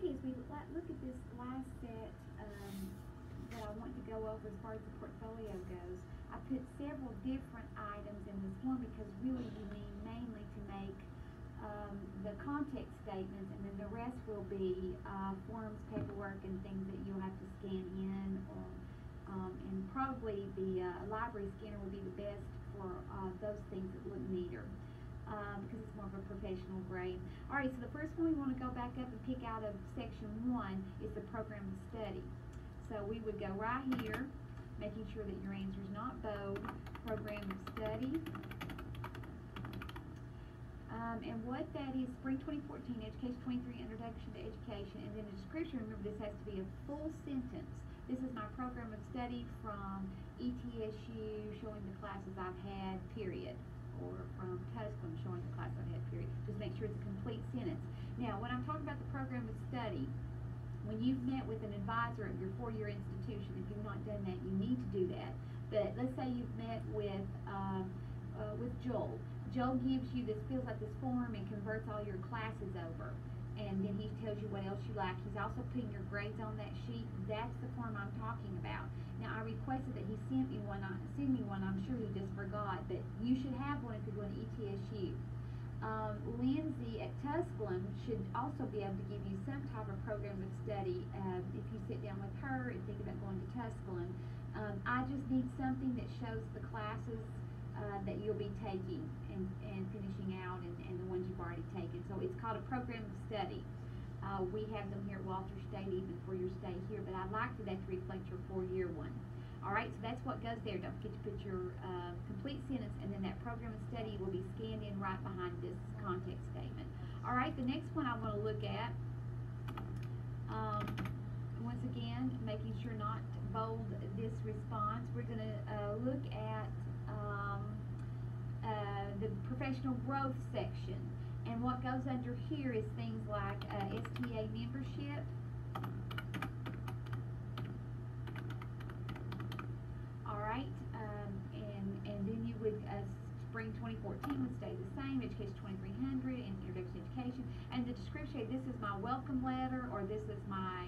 as we look at this last set, um, that I want to go over as far as the portfolio goes, I put several different items in this one because really you need mainly to make, um, the context statements and then the rest will be, uh, forms, paperwork and things that you'll have to scan in or, um, and probably the, uh, library scanner will be the best for, uh, those things that look neater um, because it's more of a professional grade. All right, so the first one we want to go back up and pick out of section one is the program of study. So we would go right here, making sure that your answer is not bold, program of study. Um, and what that is, spring 2014, education 23, introduction to education, and then the description, remember this has to be a full sentence. This is my program of study from ETSU, showing the classes I've had, period or from Tusculum showing the class I've had, period. Just make sure it's a complete sentence. Now, when I'm talking about the program of study, when you've met with an advisor of your four-year institution, if you've not done that, you need to do that. But let's say you've met with, um, uh, with Joel. Joel gives you this, feels like this form and converts all your classes over. And then he tells you what else you like. He's also putting your grades on that sheet. That's the form I'm talking about. Now, I requested that he sent me one, send me one, I'm sure he just forgot, but you should have one if you're going to ETSU. Um, Lindsay at Tusculum should also be able to give you some type of program of study, uh, if you sit down with her and think about going to Tusculum. Um, I just need something that shows the classes, uh, that you'll be taking and, and finishing out and, and the ones you've already taken. So it's called a program of study. Uh, we have them here at Walters State even for your stay here, but I'd like for that to reflect your four-year one. All right, so that's what goes there. Don't forget to put your uh, complete sentence, and then that program of study will be scanned in right behind this context statement. All right, the next one I want to look at, um, once again, making sure not bold this response, we're going to uh, look at um, uh, the professional growth section. And what goes under here is things like uh, STA membership. All right, um, and, and then you would, uh, spring 2014 would stay the same, education 2300, and introduction education. And the description, this is my welcome letter, or this is my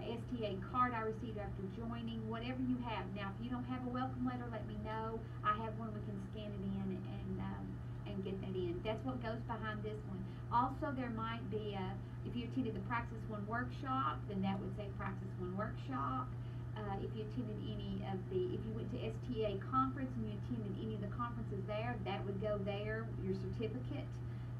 uh, STA card I received after joining, whatever you have. Now, if you don't have a welcome letter, let me know. I have one, we can scan it in and, um, and get that in. That's what goes behind this one. Also, there might be a, if you attended the Praxis One workshop, then that would say Praxis One workshop. Uh, if you attended any of the, if you went to STA conference and you attended any of the conferences there, that would go there, your certificate,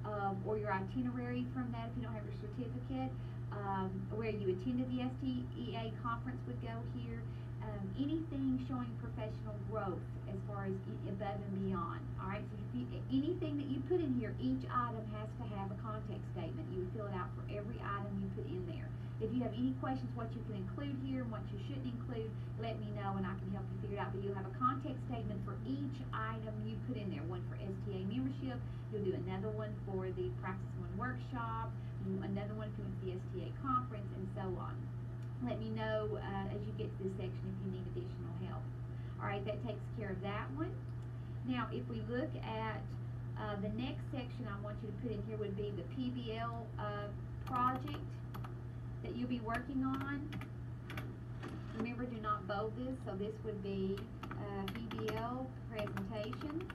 um, or your itinerary from that if you don't have your certificate. Um, where you attended the STEA conference would go here. Um, anything showing professional growth as far as above and beyond. All right, so you, anything that you put in here, each item has to have a context statement. You would fill it out for every item you put in there. If you have any questions, what you can include here and what you shouldn't include, let me know and I can help you figure it out. But you'll have a context statement for each item you put in there. One for STA membership, you'll do another one for the Praxis One workshop, mm, another one if you went to the STA conference, and so on. Let me know uh, as you get to this section if you need additional help. All right, that takes care of that one. Now, if we look at uh, the next section I want you to put in here would be the PBL uh, project that you'll be working on. Remember, do not bold this, so this would be uh, PBL presentation.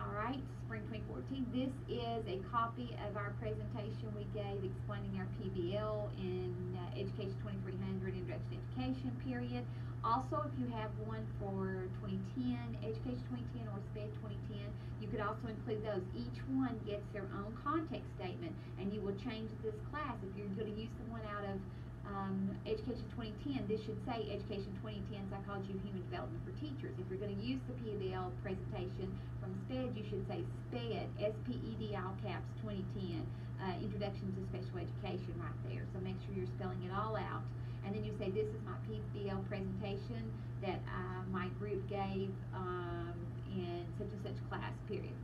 All right, spring 2014. This is a copy of our presentation we gave explaining our PBL in uh, Education 2300 Introduction to Education period. Also, if you have one for 2010, Education 2010 or SPED 2010, you could also include those. Each one gets their own context statement and you will change this class. If you're going to use the one out of um, Education 2010, this should say Education 2010 Psychology of Human Development for Teachers. If you're going to use the PBL presentation from SPED, you should say SPED, S-P-E-D, all caps, 2010, uh, Introduction to Special Education right there. So make sure you're spelling it all out. And then you say, this is my PBL presentation that uh, my group gave um, in such and such class, period.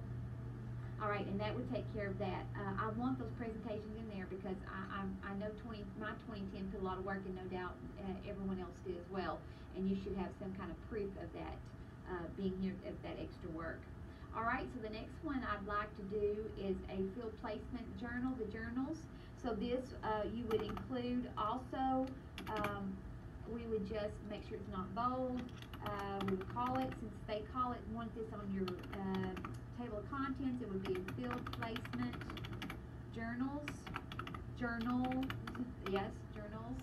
All right, and that would take care of that. Uh, I want those presentations in there because I, I, I know 20, my 2010 put a lot of work and no doubt uh, everyone else did as well. And you should have some kind of proof of that uh, being here, of that extra work. All right, so the next one I'd like to do is a field placement journal, the journals. So this, uh, you would include also, um, we would just make sure it's not bold. Uh, we would call it, since they call it, want this on your, uh, table of contents, it would be field placement journals, journal, yes, journals.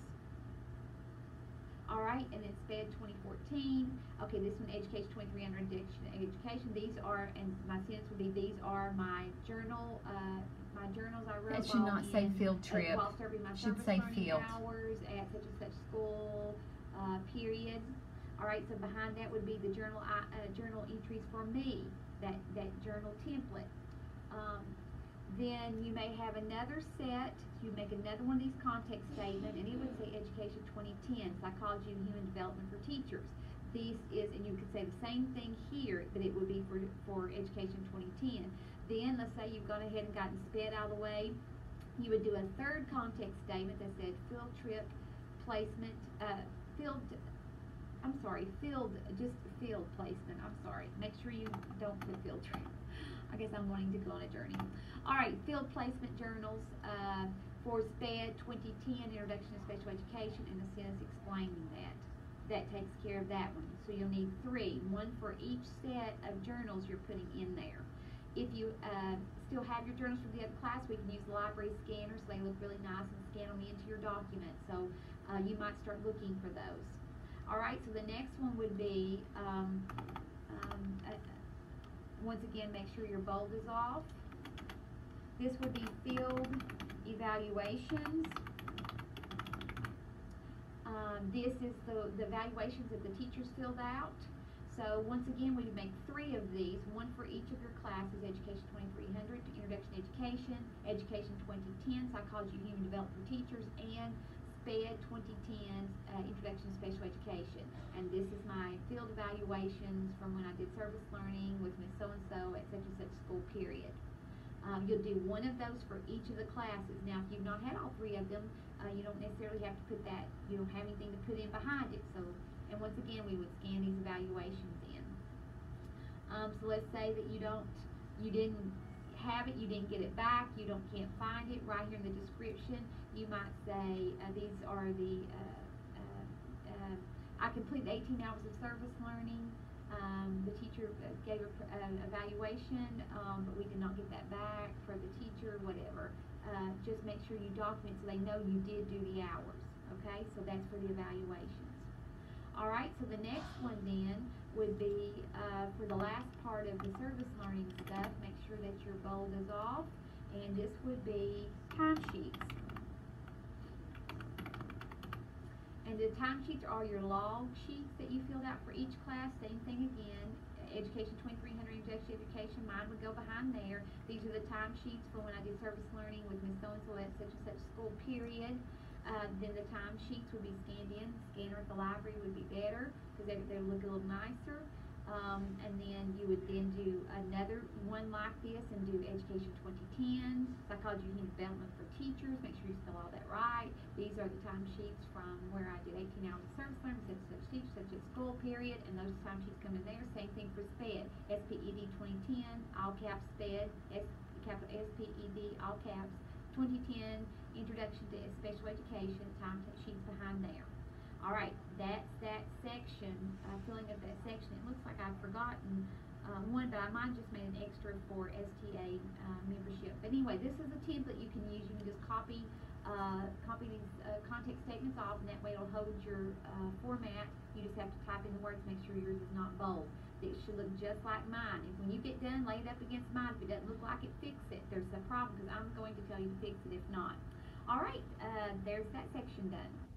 All right, and it's Fed twenty fourteen. Okay, this one, Education twenty-three under addiction, education. These are, and my sentence would be, these are my journal, uh, my journals I wrote That should not say in- field uh, trip. While serving my Should say field. hours at such and such school, uh, period. All right, so behind that would be the journal, uh, journal entries for me, that, that journal template. Um, then you may have another set, you make another one of these context statement, and it would say education twenty ten, psychology and human development for teachers. This is, and you could say the same thing here, but it would be for, for education twenty ten. Then, let's say you've gone ahead and gotten SPED out of the way, you would do a third context statement that said field trip placement, uh, field, Sorry, field, just field placement, I'm sorry. Make sure you don't put field trip. I guess I'm wanting to go on a journey. All right, field placement journals, uh, for SPED twenty ten, Introduction to Special Education, and a sentence explaining that. That takes care of that one. So you'll need three, one for each set of journals you're putting in there. If you, uh, still have your journals from the other class, we can use the library scanners, they look really nice and scan them into your document, so, uh, you might start looking for those. All right, so the next one would be, um, um, uh, once again, make sure your bold is off. This would be field evaluations. Um, this is the, the evaluations that the teachers filled out. So once again, we make three of these, one for each of your classes, Education twenty-three hundred, Introduction to Education, Education twenty-ten, Psychology and Human Development for Teachers, and SPED twenty-ten, uh, Introduction to Special Education. And this is my field evaluations from when I did service learning with Miss So-and-so at such and such school period. Um, you'll do one of those for each of the classes. Now, if you've not had all three of them, uh, you don't necessarily have to put that, you don't have anything to put in behind it, so, and once again, we would scan these evaluations in. Um, so let's say that you don't, you didn't have it, you didn't get it back, you don't, can't find it, right here in the description, you might say, uh, these are the, uh, uh, uh, I completed eighteen hours of service learning, um, the teacher gave an evaluation, um, but we did not get that back for the teacher, whatever. Just make sure you document so they know you did do the hours, okay? So that's for the evaluations. All right, so the next one then would be, uh, for the last part of the service learning stuff, make sure that your bold is off, and this would be timesheets. And the timesheets are all your log sheets that you filled out for each class, same thing again. Education twenty-three hundred, Introduction to Education, mine would go behind there. These are the timesheets for when I did service learning with Miss So-and-so at such and such school period. Uh, then the timesheets would be scanned in, scanner at the library would be better, cause they, they look a little nicer. Um, and then you would then do another one like this and do Education twenty-ten, Psychology and Human Development for Teachers, make sure you spell all that right. These are the timesheets from where I did eighteen hours of service learning, such and such teacher, such as school period, and those timesheets come in there, same thing for SPED. SPED twenty-ten, all caps SPED, S, capital SPED, all caps, twenty-ten, Introduction to Special Education, time sheets behind there. All right, that's that section, uh, filling up that section. It looks like I've forgotten, uh, one, but I might just made an extra for STA, uh, membership. But anyway, this is a template you can use. You can just copy, uh, copy these, uh, context statements off, and that way it'll hold your, uh, format. You just have to type in the words, make sure yours is not bold. It should look just like mine. If when you get done, lay it up against mine. If it doesn't look like it, fix it. There's a problem, because I'm going to tell you to fix it if not. All right, there's that section done.